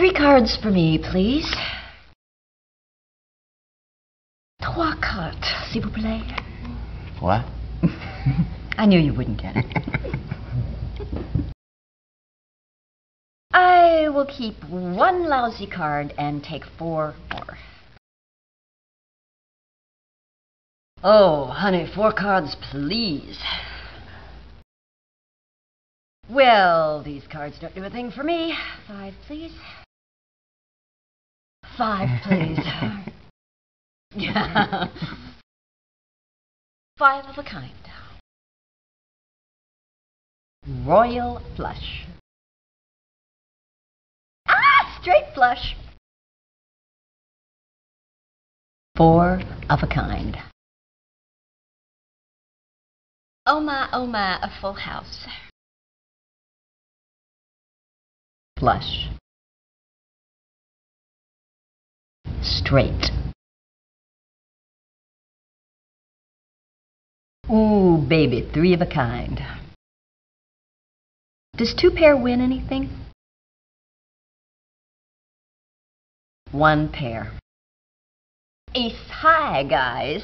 Three cards for me, please. Trois cartes, s'il vous plaît. What? I knew you wouldn't get it. I will keep one lousy card and take four more. Oh, honey, four cards, please. Well, these cards don't do a thing for me. Five, please. Five, please. yeah. Five of a kind. Royal flush. Ah, straight flush. Four of a kind. Oh my, oh my, a full house. Flush. Straight. Ooh, baby, three of a kind. Does two pair win anything? One pair. Ace high, guys.